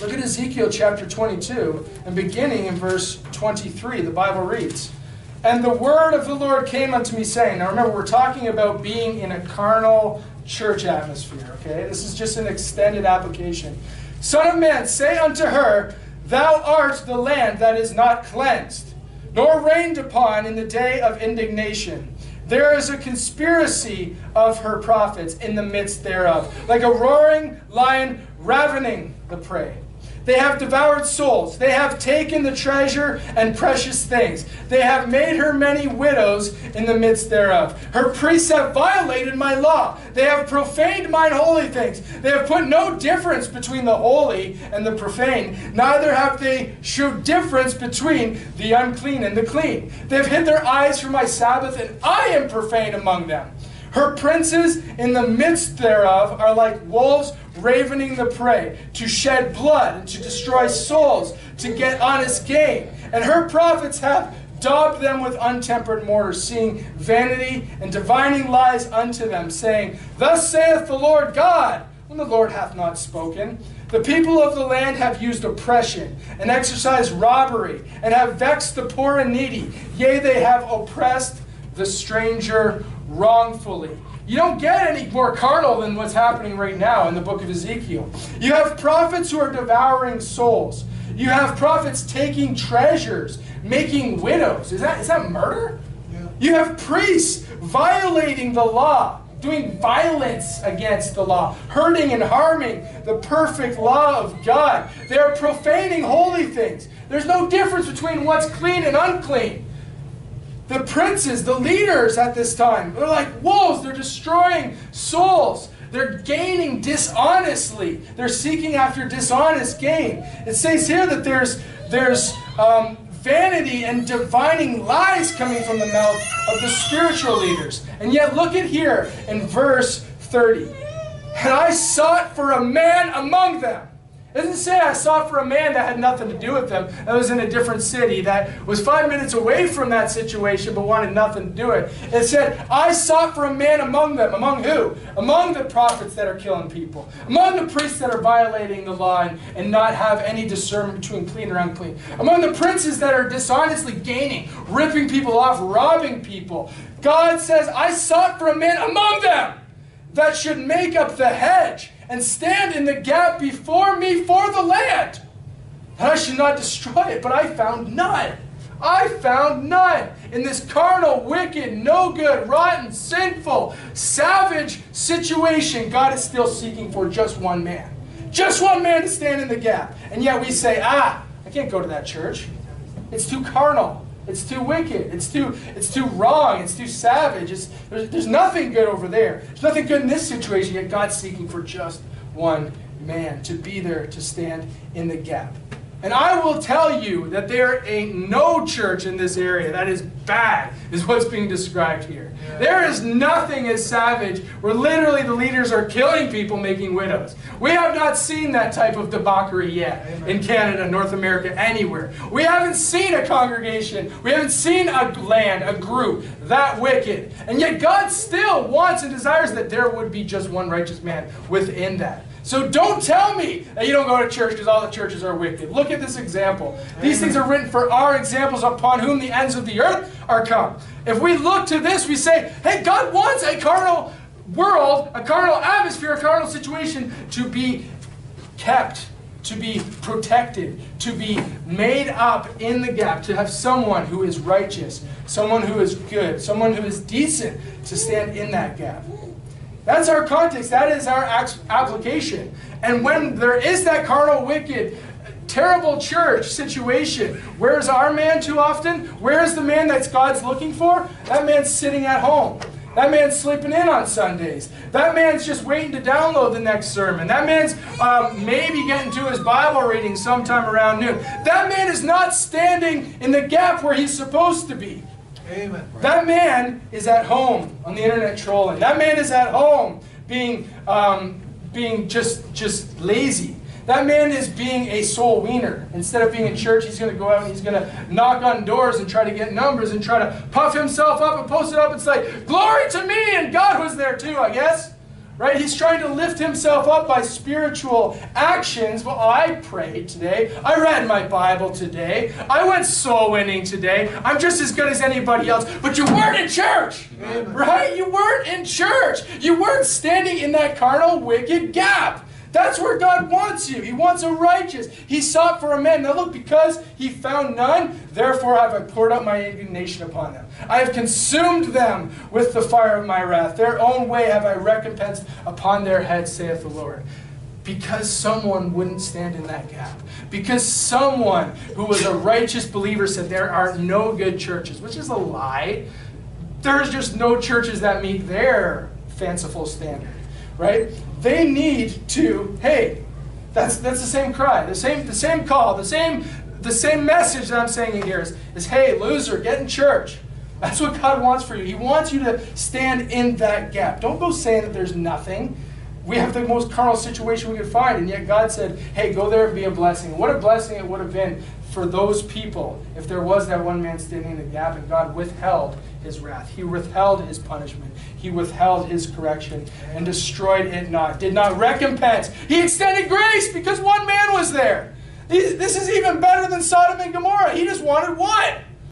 Look at Ezekiel chapter 22 and beginning in verse 23, the Bible reads, And the word of the Lord came unto me, saying, Now remember, we're talking about being in a carnal church atmosphere, okay? This is just an extended application. Son of man, say unto her, Thou art the land that is not cleansed, nor rained upon in the day of indignation. There is a conspiracy of her prophets in the midst thereof, like a roaring lion ravening the prey. They have devoured souls. They have taken the treasure and precious things. They have made her many widows in the midst thereof. Her priests have violated my law. They have profaned mine holy things. They have put no difference between the holy and the profane. Neither have they showed difference between the unclean and the clean. They have hid their eyes from my Sabbath, and I am profane among them. Her princes in the midst thereof are like wolves ravening the prey, to shed blood and to destroy souls, to get honest gain. And her prophets have daubed them with untempered mortar, seeing vanity and divining lies unto them, saying, Thus saith the Lord God, when the Lord hath not spoken. The people of the land have used oppression and exercised robbery and have vexed the poor and needy. Yea, they have oppressed the stranger wrongfully. You don't get any more carnal than what's happening right now in the book of Ezekiel. You have prophets who are devouring souls. You have prophets taking treasures, making widows. Is that, is that murder? Yeah. You have priests violating the law, doing violence against the law, hurting and harming the perfect law of God. They are profaning holy things. There's no difference between what's clean and unclean the princes, the leaders at this time. They're like wolves. They're destroying souls. They're gaining dishonestly. They're seeking after dishonest gain. It says here that there's, there's um, vanity and divining lies coming from the mouth of the spiritual leaders. And yet, look at here in verse 30. And I sought for a man among them it doesn't say I sought for a man that had nothing to do with them, that was in a different city, that was five minutes away from that situation but wanted nothing to do it. It said, I sought for a man among them. Among who? Among the prophets that are killing people. Among the priests that are violating the law and, and not have any discernment between clean or unclean. Among the princes that are dishonestly gaining, ripping people off, robbing people. God says, I sought for a man among them that should make up the hedge and stand in the gap before me for the land, that I should not destroy it. But I found none. I found none. In this carnal, wicked, no good, rotten, sinful, savage situation, God is still seeking for just one man. Just one man to stand in the gap. And yet we say, ah, I can't go to that church. It's too carnal. It's too wicked. It's too, it's too wrong. It's too savage. It's, there's, there's nothing good over there. There's nothing good in this situation, yet God's seeking for just one man to be there to stand in the gap. And I will tell you that there ain't no church in this area that is bad, is what's being described here. Yeah. There is nothing as savage where literally the leaders are killing people making widows. We have not seen that type of debauchery yet Amen. in Canada, North America, anywhere. We haven't seen a congregation, we haven't seen a land, a group that wicked. And yet God still wants and desires that there would be just one righteous man within that. So don't tell me that you don't go to church because all the churches are wicked. Look at this example. These things are written for our examples upon whom the ends of the earth are come. If we look to this, we say, hey, God wants a carnal world, a carnal atmosphere, a carnal situation to be kept, to be protected, to be made up in the gap, to have someone who is righteous, someone who is good, someone who is decent to stand in that gap. That's our context. That is our application. And when there is that carnal, wicked, terrible church situation, where's our man too often? Where is the man that God's looking for? That man's sitting at home. That man's sleeping in on Sundays. That man's just waiting to download the next sermon. That man's um, maybe getting to his Bible reading sometime around noon. That man is not standing in the gap where he's supposed to be. Amen. That man is at home on the internet trolling. That man is at home being, um, being just, just lazy. That man is being a soul winner. Instead of being in church, he's going to go out and he's going to knock on doors and try to get numbers and try to puff himself up and post it up and say, Glory to me! And God was there too, I guess. Right? He's trying to lift himself up by spiritual actions. Well, I prayed today. I read my Bible today. I went soul winning today. I'm just as good as anybody else. But you weren't in church, right? You weren't in church. You weren't standing in that carnal, wicked gap. That's where God wants you. He wants a righteous. He sought for a man. Now look, because he found none, therefore have I poured out my indignation upon them. I have consumed them with the fire of my wrath. Their own way have I recompensed upon their heads, saith the Lord. Because someone wouldn't stand in that gap. Because someone who was a righteous believer said there are no good churches, which is a lie. There's just no churches that meet their fanciful standard right? They need to, hey, that's that's the same cry, the same the same call, the same the same message that I'm saying here is, is hey, loser, get in church. That's what God wants for you. He wants you to stand in that gap. Don't go saying that there's nothing. We have the most carnal situation we could find, and yet God said, hey, go there and be a blessing. What a blessing it would have been for those people if there was that one man standing in the gap and God withheld his wrath. He withheld his punishment. He withheld his correction and destroyed it not, did not recompense. He extended grace because one man was there. This is even better than Sodom and Gomorrah. He just wanted what?